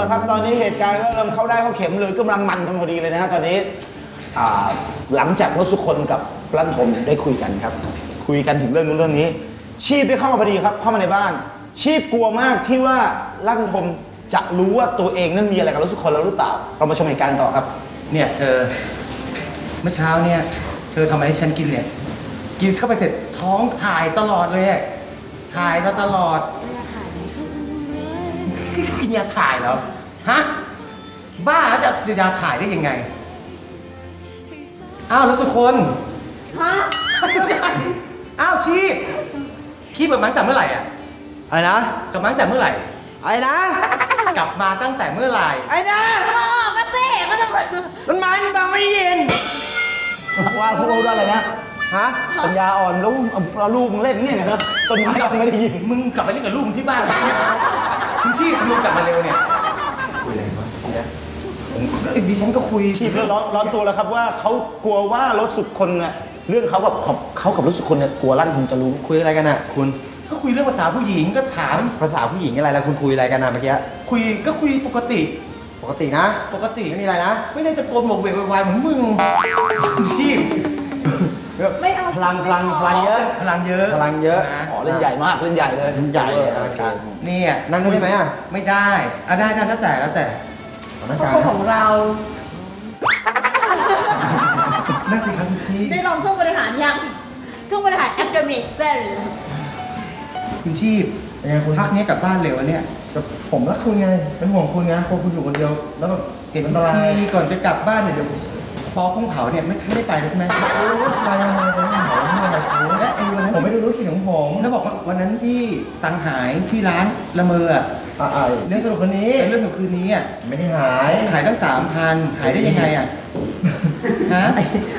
ละครับตอนนี้เหตุการณ์ก็เริ่มเข้าได้เข้าเข็มเลยกำลังมันกันพอดีเลยนะฮะตอนนี้อ่าหลังจากรถสุคนกับลั่นทมได้คุยกันครับ คุยกันถึงเรื่องนู้นเรื่องนี้ ชีพได้เข้ามาพอดีครับ เข้ามาในบ้าน ชีพกลัวมากที่ว่าลั่นทมจะรู้ว่าตัวเองนั้นมีอะไรกับรถสุคนแล้วหรือเปล่า เรามาชมเหตุการณ์กันต่อครับ เนี่ยเธอเมื่อเช้าเนี่ย เธอทำอะไรให้ฉันกินเนี่ย กินเข้าไปเสร็จท้องถ่ายตลอดเลยอะถ่ายมาตลอด กินยาถ่ายเหรอ ฮะ บ้าแล้วจะจะยาถ่ายได้ยังไง อ้าวแล้วสุคนฮะอ้าวชีพชีพกลับมาตั้งแต่เมื่อไหร่อะอะไรนะกลับมาตั้งแต่เมื่อไหร่อะไรนะ กลับมาตั้งแต่เมื่อไหร่ไอ้นะก็ออกมาสิก็จะมันมาที่บางไม่ได้ยินว่าพูดว่าอะไรนะฮะปัญญาอ่อนแล้วเอาเอาลูกมึงเล่นเนี่ยนะครับต้นไม้ยังไม่ได้ยินมึงกลับไปเล่นกับลูกมึงที่บ้าน คุณชีพมึงกลับมาเร็วเนี่ยคุยอะไรวะผมดิฉันก็คุยชีพเริ่มร้อนร้อนตัวแล้วครับว่าเขากลัวว่ารถสุดคนเนี่ยเรื่องเขากับเขากับรถสุดคนเนี่ยกลัวลั่นคงจะรู้คุยอะไรกันอะคุณก็คุยเรื่องภาษาผู้หญิงก็ถามภาษาผู้หญิงอะไรแล้วคุณคุยอะไรกันอะเมื่อกี้คุยก็คุยปกติ ปกตินะ ปกติไม่มีอะไรนะ ไม่ได้ตะโกนโวกเวกวายเหมือนมึงชีพไม่ ลังพลังพลังเยอะพลังเยอะพลังเยอะนะอ๋อเล่นใหญ่มากเล่นใหญ่เลยใหญ่เอออลังการเนี่ยนั่งได้ไหมอะไม่ได้อะได้ได้แล้วแต่แล้วแต่ขอนั่งครกอลาบงครัวของเรานั่งสิครับคุณชีพได้ลองเครื่องบริหารยังเครื่องบริหารแอปเดอร์เมเซลคุณชีพเป็นไงคุณพักนี้กลับบ้านเร็วอะเนี่ยกับผมรักคุณไงเป็นห่วงคุณไงกลัวคุณอยู่คนเดียวแล้วแบบเห็นอันตรายทีก่อนจะกลับบ้านเนี่ยเดี๋ยว ปอกุ้งเผาเนี่ยไม่ไม่ได้ไปเลยใช่ไหมโอ้ยไปยังไงไปยังไงไม่อะไรคุณและไอ้วันนั้นผมไม่ได้รู้กลิ่นของผมแล้วบอกว่าวันนั้นที่ตังหายที่ร้านละเมออะอ่าเรื่องสรุปคนนี้เรื่องของคืนนี้อะไม่ได้หายขายตั้งสามพันหายได้ยังไงอะฮะ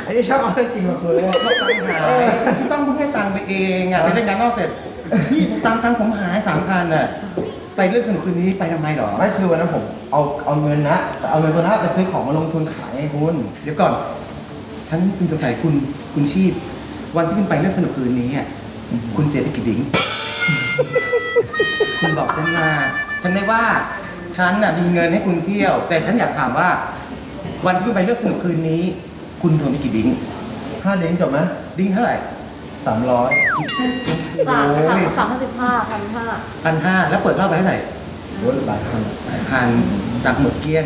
ไอ้นี่ชอบเอาเรื่องจริงมาคุยเลยตังหายต้องเพิ่งให้ตังค์ไปเองอะไปเล่นงานนอกเสร็จพี่ตังค์ตังค์ผมหายสามพันอะ ไปเรื่องสนุกคืนนี้ไปทำไมหรอ ไม่คือวันนั้นผมเอาเอาเงินนะเอาเงินตัวนั้นไปซื้อของมาลงทุนขายให้คุณเดี๋ยวก่อน ฉันคุณสงสัยคุณคุณชีพ วันที่คุณไปเรื่องสนุกคืนนี้อะคุณเสียไปกี่ดิ้ง คุณบอกฉันมา ฉันไม่ว่าฉันน่ะมีเงินให้คุณเที่ยว แต่ฉันอยากถามว่า วันที่คุณไปเลือกสนุกคืนนี้ คุณโดนไปกี่ดิ้งห้าเด้งจบไหมดิ้งเท่าไหร่ สามร้อยสามค่ะสามพันสิบห้าพันห้าพันห้าแล้วเปิดเหล่าไปเท่าไหร่โอ้ยหลายพันหลายพันจากหมดเกลี้ยง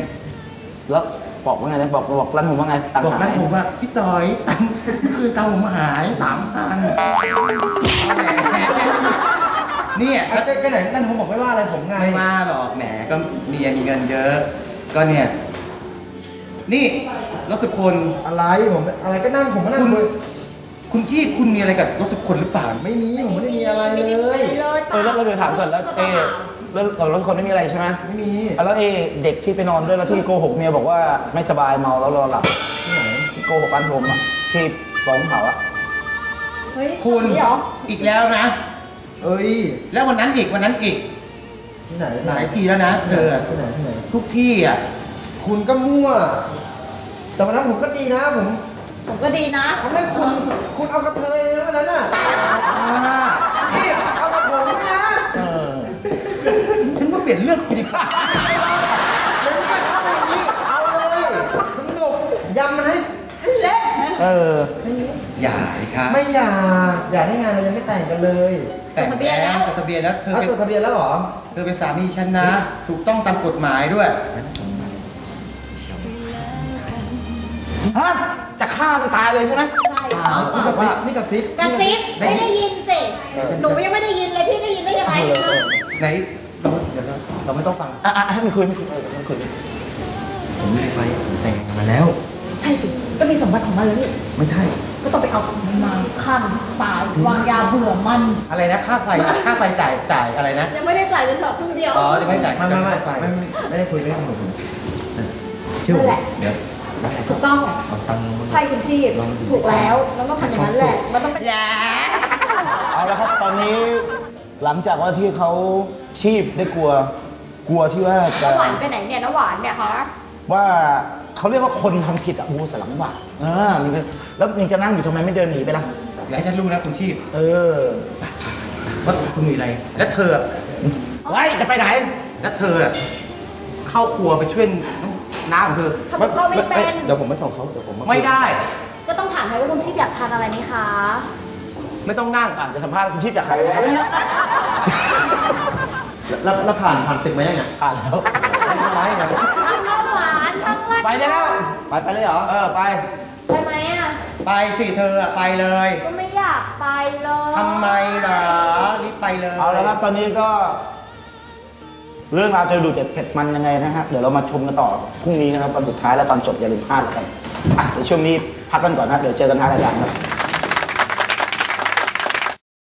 แล้วบอกว่าไงนะบอกบอกลั่นผมว่าไงตังค์บอกหานั่ยนผมว่าพี่ต่อยตังค์เมื่อคืนตังค์ผมหายสามพันเนี่ยก็ก็ไหนนั่นผมบอกไม่ว่าอะไรผมไงไม่ว่าหรอกแหมก็มีมีเงินเยอะ ก็เนี่ยนี่รถสุคนอะไรผมอะไรก็นั่งผมก็นั่งคุณ คุยคุณชีพคุณมีอะไรกับรถสุคนหรือเปล่า ไม่มีผมไม่ได้มีอะไรไม่ได้เลมีอะไรย เลยเออแล้วเราเดี๋ยวถามก่อนแล้วเอแล้วกับรถสุคนไม่มีอะไรใช่ไหมไม่มีอะแล้วเอเด็กที่ไปนอนด้วยแล้วที่โกหกเมียบอกว่าไม่สบายเมาแล้วรอหลับที่ไหนที่โกหกอันผมอะที่ฟ้องเผาอะเฮ้ยคุณนี่เหรออีกแล้วนะ เอ้ยแล้ววันนั้นอีกวันนั้นอีก ที่ไหนหลายทีแล้วนะเธอ ที่ไหนที่ไหนทุกที่อะคุณก็มั่ว แต่วันนั้นผมก็ดีนะ ผม ผมก็ดีนะทำให้คุณคุณเอากระเทยนะวันนั้นน่ะที่เอากระผมด้วยนะเออฉันว่าเปลี่ยนเรื่องคุยดีกว่าเล่นไม่เข้าอย่างนี้เอาเลยสนุกยำมันให้ให้เละเอออย่าเลยครับไม่อยากอยากให้งานเรายังไม่แต่งกันเลยแต่งแล้วจดทะเบียนแล้วเธอเอาเป็นจดทะเบียนแล้วเหรอ เธอเป็นสามีฉันนะ ถูกต้องตามกฎหมายด้วยฮะ จะฆ่ามันตายเลยใช่ไหมใช่เหรอนี่กระซิบนี่กระซิบกระซิบไม่ได้ยินสิ หนูยังไม่ได้ยินเลยพี่ได้ยินได้ยังไงไหนเราเดี๋ยวเราเราไม่ต้องฟังอะอะให้มันคุยมันคุยเออให้มันคุยดิผมไม่ได้ไปผมแต่งงานมาแล้ว ใช่สิ ก็มีสมบัติของมันแล้วนี่ไม่ใช่ ก็ต้องไปเอามันมาฆ่ามันตายวางยาเบื่อมัน อะไรนะค่าไฟค่าไฟจ่ายจ่ายอะไรนะยังไม่ได้จ่ายเลยเหรอครึ่งเดียวอ๋อจะไม่จ่ายไม่ไม่ไม่ไม่ไม่ไม่ได้คุยไม่ได้คุยกับคุณเชื่อผมนั่นแหละเดี๋ยว ถูกต้องเอาตังค์ใช่คุณชีพถูกแล้วแล้วต้องทำอย่างนั้นแหละมันต้องเป็นยาเอาละครับตอนนี้หลังจากว่าที่เขาชีพได้กลัว กลัวที่ว่าจะน้ำหวานไปไหนเนี่ยน้ำหวานเนี่ยคะว่าเขาเรียกว่าคนทำผิดอะวัวสนหลังบาทเออมันเป็นแล้วนี่จะนั่งอยู่ทำไมไม่เดินหนีไปล่ะอย่าให้ฉันรู้นะคุณชีพเออว่าคุณมีอะไร และเธอไว้จะไปไหน และเธออะเข้าครัวไปช่วย น้าของเธอทำกับข้าวไม่เป็น เดี๋ยวผมไปส่งเขาเดี๋ยวผมาไม่ได้ ก็ต้องถามใครว่าคุณชีพอยากทานอะไรไหมคะ ไม่ต้องนั่งอ่านจะสัมภาษณ์คุณทิพย์จากใครนะครับ แล้วแล้วผ่านผ่านศึกมายังเนี่ยผ่านแล้วไม่เป็นไรนะทั้งน้ำหวานทั้งราดไปได้แล้วไปไปเลยเหรอ เออไป ไปไหมอะไปสิเธออะไปเลย ก็ไม่อยากไปเลยทำไมล่ะรีบไปเลย เอาละครับตอนนี้ก็ เรื่องราวจะดูเด็ดเผ็ดมันยังไงนะฮะ เดี๋ยวเรามาชมกันต่อพรุ่งนี้นะครับวันสุดท้ายและตอนจบอย่าลืมพลาดกันอะเดี๋ยวช่วงนี้พักกันก่อนนะเดี๋ยวเจอกันท้ายรายการครับ